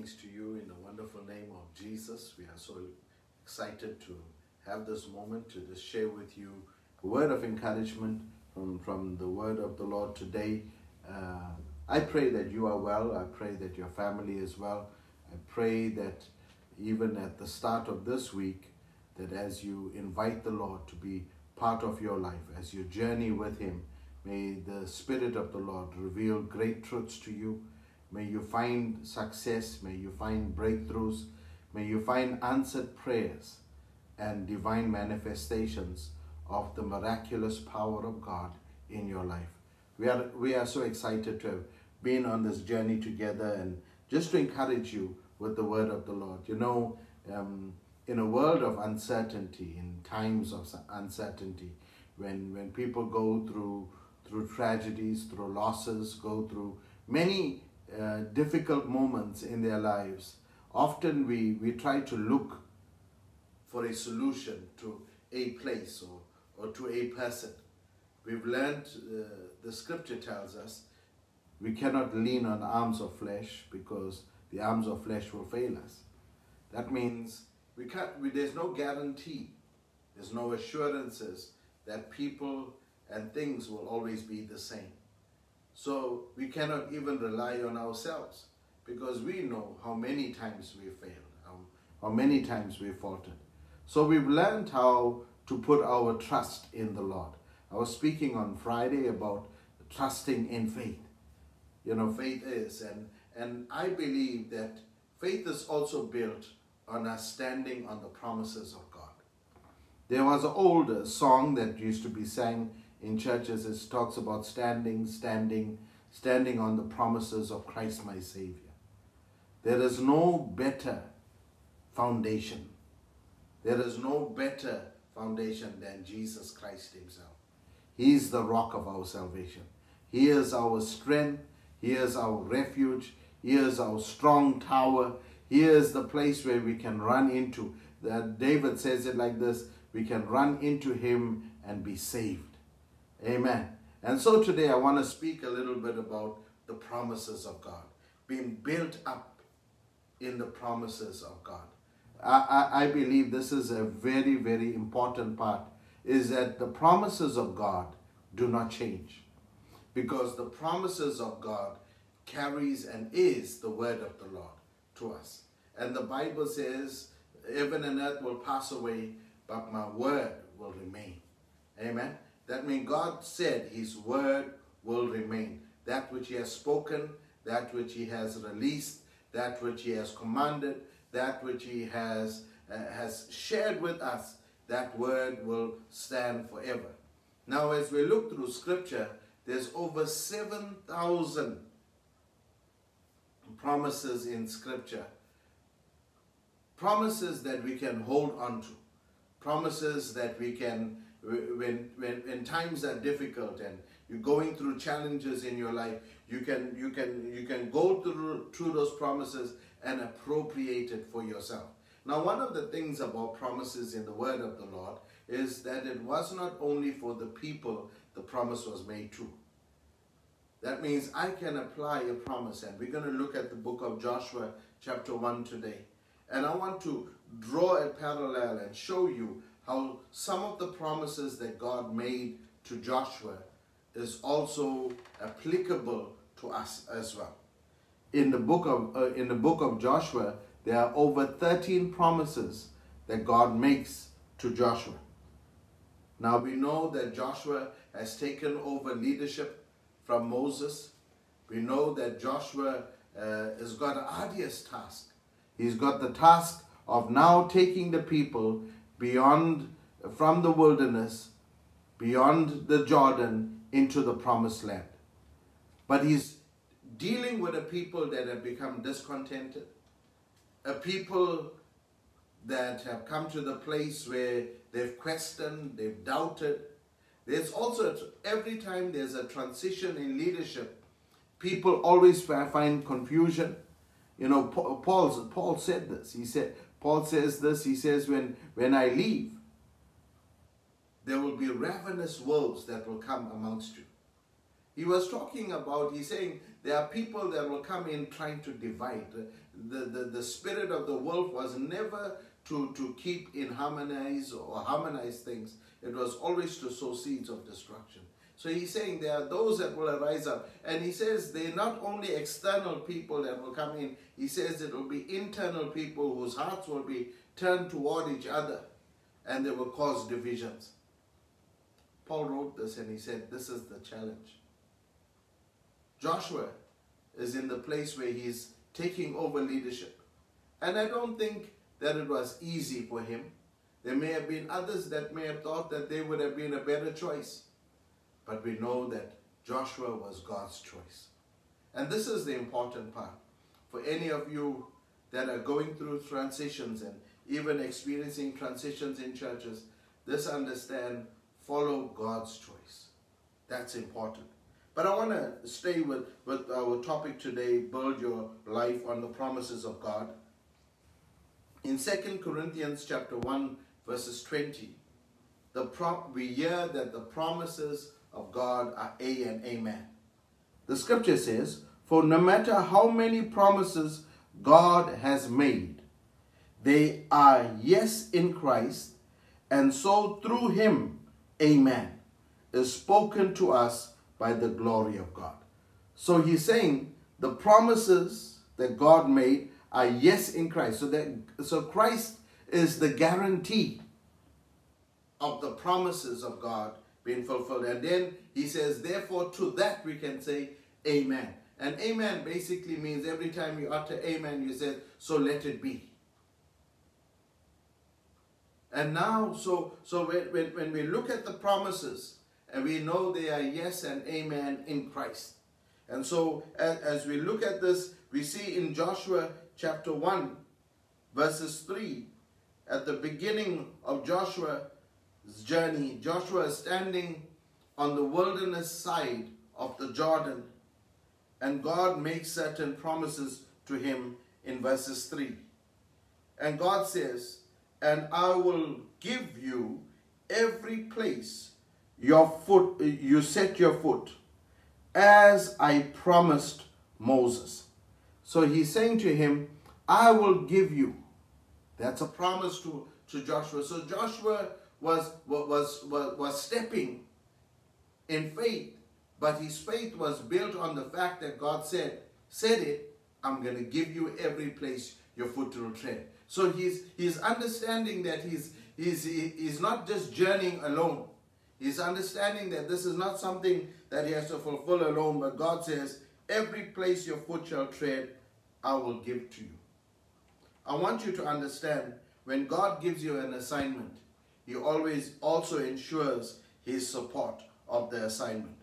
greetings to you in the wonderful name of Jesus. We are so excited to have this moment to just share with you a word of encouragement from, from the word of the Lord today. Uh, I pray that you are well. I pray that your family is well. I pray that even at the start of this week, that as you invite the Lord to be part of your life, as you journey with Him, may the Spirit of the Lord reveal great truths to you. May you find success. May you find breakthroughs. May you find answered prayers and divine manifestations of the miraculous power of God in your life. We are, we are so excited to have been on this journey together and just to encourage you with the word of the Lord. You know, um, in a world of uncertainty, in times of uncertainty, when, when people go through, through tragedies, through losses, go through many uh, difficult moments in their lives, often we, we try to look for a solution to a place or, or to a person. We've learned, uh, the scripture tells us, we cannot lean on arms of flesh because the arms of flesh will fail us. That means we can't, we, there's no guarantee, there's no assurances that people and things will always be the same. So we cannot even rely on ourselves because we know how many times we failed, how, many times we faltered. So we've learned how to put our trust in the Lord. I was speaking on Friday about trusting in faith. You know, faith is, and, and I believe that faith is also built on us standing on the promises of God. There was an old song that used to be sang in churches. It talks about standing, standing, standing on the promises of Christ my Savior. There is no better foundation there is no better foundation than Jesus Christ Himself. He is the rock of our salvation. He is our strength. He is our refuge. He is our strong tower. He is the place where we can run into. That David says it like this we can run into Him and be saved. Amen. And so today I want to speak a little bit about the promises of God, being built up in the promises of God. I, I, believe this is a very, very important part, is that the promises of God do not change. Because the promises of God carries and is the word of the Lord to us. And the Bible says, heaven and earth will pass away, but my word will remain. Amen. That means God said his word will remain. That which he has spoken, that which he has released, that which he has commanded, that which he has, uh, has shared with us, that word will stand forever. Now, as we look through scripture, there's over 7,000 promises in scripture. Promises that we can hold on to. Promises that we can, when, when, when times are difficult and you're going through challenges in your life, you can, you can, you can go through, through those promises and appropriate it for yourself. Now, one of the things about promises in the word of the Lord is that it was not only for the people the promise was made to. That means I can apply a promise, and we're going to look at the book of Joshua, chapter 1 today. And I want to draw a parallel and show you how some of the promises that God made to Joshua is also applicable to us as well in the book of uh, in the book of Joshua, there are over 13 promises that God makes to Joshua. Now we know that Joshua has taken over leadership from Moses. We know that Joshua uh, has got an arduous task. He's got the task of now taking the people beyond from the wilderness, beyond the Jordan into the promised land. But he's dealing with a people that have become discontented, a people that have come to the place where they've questioned, they've doubted. There's also, every time there's a transition in leadership, people always find confusion. You know, Paul, Paul said this. He said, Paul says this, he says, when, when I leave, there will be ravenous wolves that will come amongst you. He was talking about, he's saying, there are people that will come in trying to divide. The, the, the spirit of the wolf was never to, to keep in harmonize or harmonize things. It was always to sow seeds of destruction. So he's saying there are those that will arise up. And he says they're not only external people that will come in, he says it will be internal people whose hearts will be turned toward each other and they will cause divisions. Paul wrote this and he said, This is the challenge. Joshua is in the place where he's taking over leadership. And I don't think that it was easy for him. There may have been others that may have thought that they would have been a better choice. But we know that Joshua was God's choice. And this is the important part. For any of you that are going through transitions and even experiencing transitions in churches, this understand, follow God's choice. That's important. But I want to stay with, with our topic today, build your life on the promises of God. In 2 Corinthians chapter 1, verses 20, the pro- we hear that the promises of God are A and Amen. The scripture says, For no matter how many promises God has made, they are yes in Christ, and so through him, Amen, is spoken to us by the glory of God. So he's saying the promises that God made are yes in Christ. So that so Christ is the guarantee of the promises of God being fulfilled. And then he says, therefore, to that we can say amen. And amen basically means every time you utter amen, you say, so let it be. And now, so so when, when, we look at the promises, and we know they are yes and amen in Christ. And so as, as we look at this, we see in Joshua chapter 1, verses 3, at the beginning of Joshua's journey, Joshua is standing on the wilderness side of the Jordan, and God makes certain promises to him in verses 3. And God says, And I will give you every place your foot you set your foot as I promised Moses. So he's saying to him, I will give you. That's a promise to, to Joshua. So Joshua was, was, was, was stepping in faith, but his faith was built on the fact that God said, said it, I'm going to give you every place your foot will tread. So he's, he's understanding that he's, he's, he's not just journeying alone. He's understanding that this is not something that he has to fulfill alone, but God says, Every place your foot shall tread, I will give to you. I want you to understand when God gives you an assignment, he always also ensures his support of the assignment.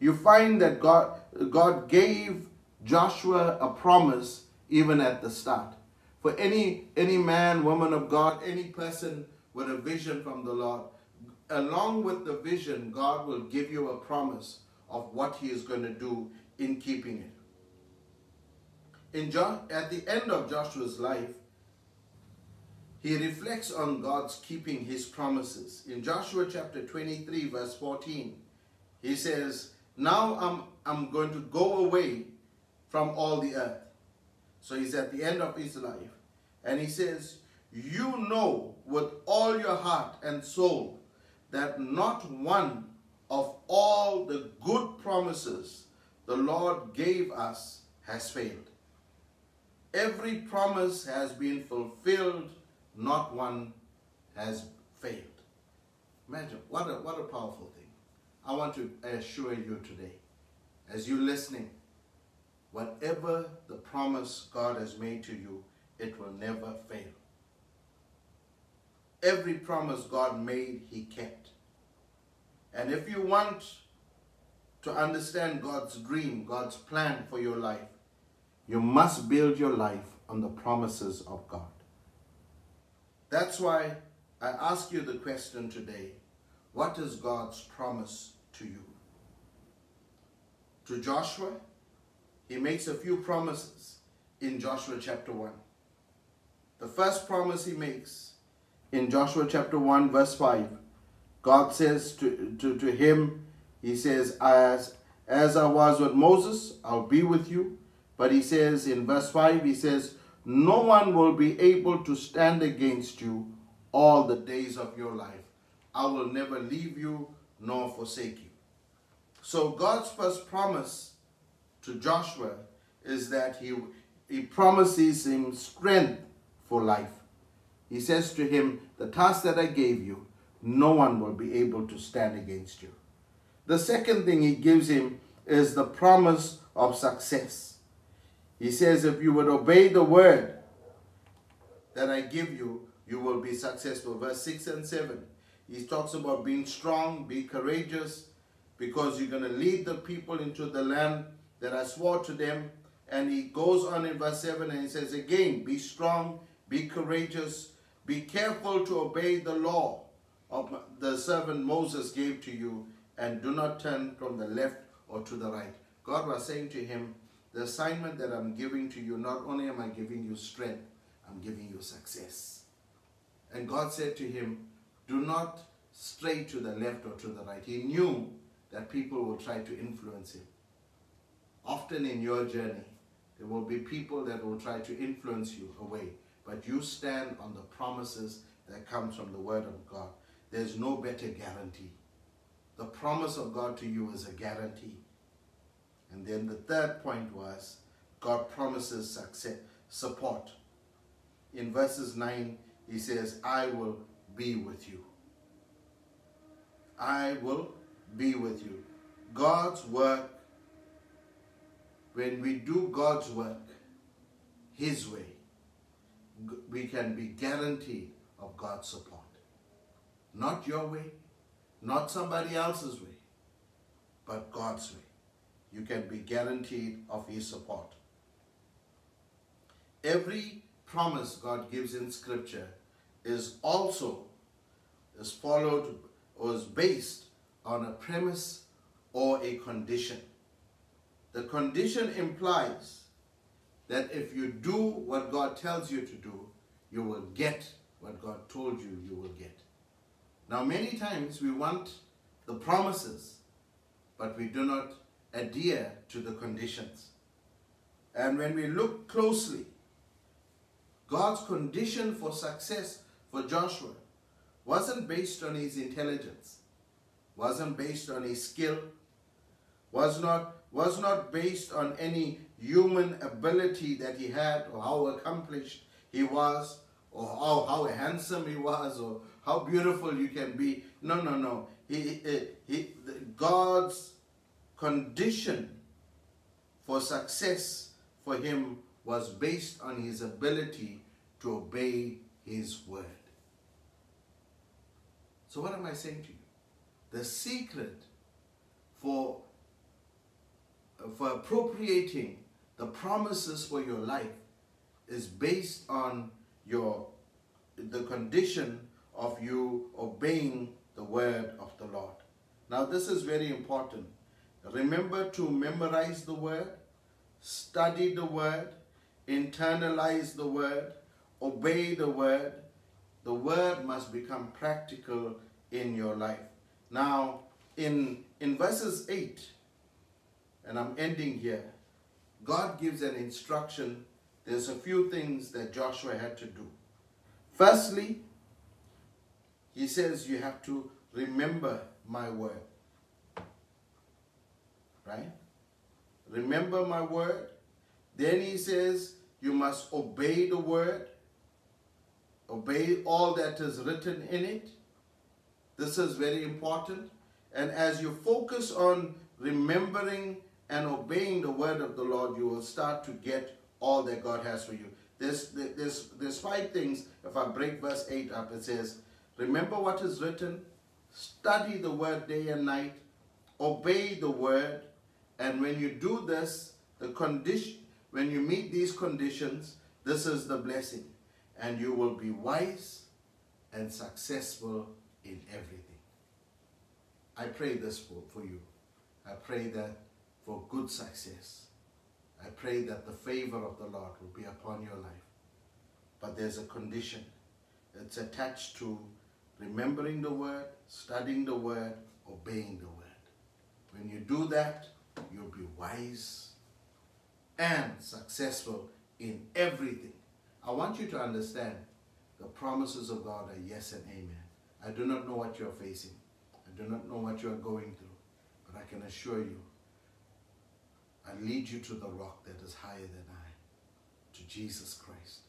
You find that God, God gave Joshua a promise even at the start. For any, any man, woman of God, any person with a vision from the Lord, along with the vision, God will give you a promise of what He is going to do in keeping it. In jo- at the end of Joshua's life, he reflects on God's keeping his promises. In Joshua chapter 23, verse 14, he says, Now I'm, I'm going to go away from all the earth. So he's at the end of his life. And he says, You know with all your heart and soul that not one of all the good promises the Lord gave us has failed. Every promise has been fulfilled, not one has failed. Imagine, what a, what a powerful thing. I want to assure you today, as you're listening, whatever the promise God has made to you, it will never fail. Every promise God made, He kept. And if you want to understand God's dream, God's plan for your life, you must build your life on the promises of God. That's why I ask you the question today what is God's promise to you? To Joshua, he makes a few promises in Joshua chapter 1. The first promise he makes in Joshua chapter 1, verse 5, God says to, to, to him, He says, as As I was with Moses, I'll be with you. But he says in verse 5, he says, No one will be able to stand against you all the days of your life. I will never leave you nor forsake you. So God's first promise to Joshua is that he, he promises him strength for life. He says to him, The task that I gave you, no one will be able to stand against you. The second thing he gives him is the promise of success. He says, If you would obey the word that I give you, you will be successful. Verse 6 and 7. He talks about being strong, be courageous, because you're going to lead the people into the land that I swore to them. And he goes on in verse 7 and he says, Again, be strong, be courageous, be careful to obey the law of the servant Moses gave to you, and do not turn from the left or to the right. God was saying to him, The assignment that I'm giving to you, not only am I giving you strength, I'm giving you success. And God said to him, Do not stray to the left or to the right. He knew that people will try to influence him. Often in your journey, there will be people that will try to influence you away, but you stand on the promises that comes from the word of God. There's no better guarantee. The promise of God to you is a guarantee. And then the third point was God promises success, support. In verses 9, he says, I will be with you. I will be with you. God's work, when we do God's work His way, we can be guaranteed of God's support. Not your way, not somebody else's way, but God's way. You can be guaranteed of His support. Every promise God gives in Scripture is also is followed or is based on a premise or a condition. The condition implies that if you do what God tells you to do, you will get what God told you you will get. Now, many times we want the promises, but we do not adhere to the conditions. And when we look closely, God's condition for success for Joshua wasn't based on his intelligence, wasn't based on his skill, was not, was not based on any human ability that he had or how accomplished he was or how, how handsome he was or how beautiful you can be. No, no, no. He, he, he, God's condition for success for him was based on his ability to obey his word. So what am I saying to you? The secret for, for appropriating the promises for your life is based on your the condition of you obeying the word of the Lord. Now this is very important. Remember to memorize the word, study the word, internalize the word, obey the word. The word must become practical in your life. Now, in, in verses 8, and I'm ending here, God gives an instruction. There's a few things that Joshua had to do. Firstly, he says you have to remember my word. Right? Remember my word. Then he says you must obey the word. Obey all that is written in it. This is very important. And as you focus on remembering and obeying the word of the Lord, you will start to get all that God has for you. There's, there's, there's five things. If I break verse 8 up, it says, Remember what is written, study the word day and night, obey the word, and when you do this, the condition, when you meet these conditions, this is the blessing, and you will be wise and successful in everything. I pray this for, for you. I pray that for good success. I pray that the favor of the Lord will be upon your life. But there's a condition. It's attached to remembering the word, studying the word, obeying the word. When you do that, you'll be wise and successful in everything. I want you to understand the promises of God are yes and amen. I do not know what you're facing. I do not know what you are going through. But I can assure you, I lead you to the rock that is higher than I, to Jesus Christ.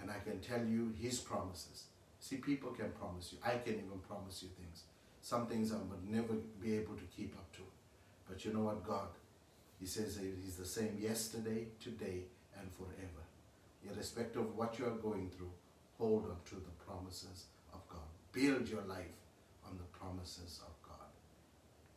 And I can tell you his promises. See, people can promise you. I can even promise you things. Some things I would never be able to keep up to. But you know what, God? He says he's the same yesterday, today, and forever. Irrespective of what you are going through, hold on to the promises of God. Build your life on the promises of God.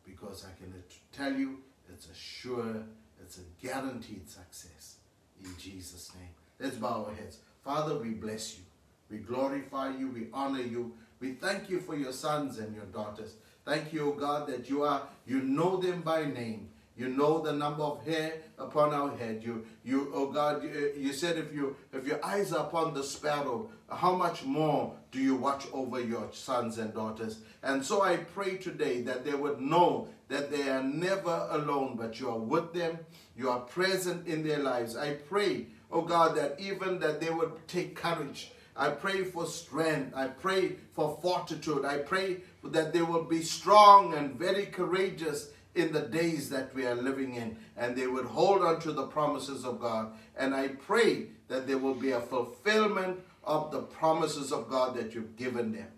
Because I can tell you, it's a sure, it's a guaranteed success in Jesus' name. Let's bow our heads. Father, we bless you. We glorify you. We honor you. We thank you for your sons and your daughters. Thank you, O God, that you are, you know them by name. You know the number of hair upon our head. You, you, oh God, you, uh, you said if you, if your eyes are upon the sparrow, how much more do you watch over your sons and daughters? And so I pray today that they would know that they are never alone, but you are with them. You are present in their lives. I pray, oh God, that even that they would take courage. I pray for strength. I pray for fortitude. I pray that they will be strong and very courageous in the days that we are living in and they would hold on to the promises of God. And I pray that there will be a fulfillment of the promises of God that you've given them.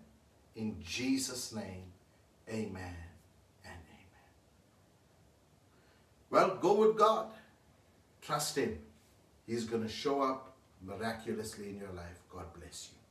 In Jesus' name, amen and amen. Well, go with God. Trust Him. He's going to show up miraculously in your life. God bless you.